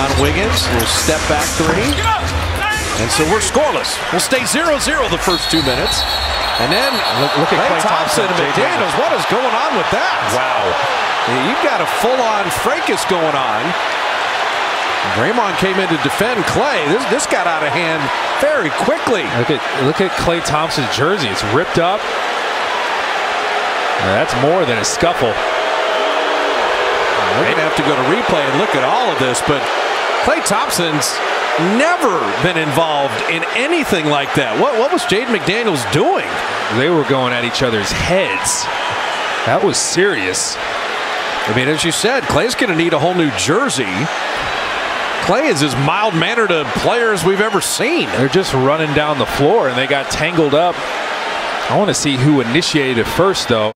on Wiggins. Little step back three. And so we're scoreless. We'll stay 0-0 the first two minutes. And then look, look at Clay Klay Thompson and Thompson, McDaniels. What is going on with that? Wow. You've got a full-on fracas going on. Draymond came in to defend Klay. This this got out of hand very quickly. Look at look at Klay Thompson's jersey. It's ripped up. Now, that's more than a scuffle. We're going to have to go to replay and look at all of this, but Klay Thompson's never been involved in anything like that. What, what was Jaden McDaniels doing? They were going at each other's heads. That was serious. I mean, as you said, Klay's going to need a whole new jersey. Klay is as mild mannered a player as we've ever seen. They're just running down the floor and they got tangled up. I want to see who initiated it first, though.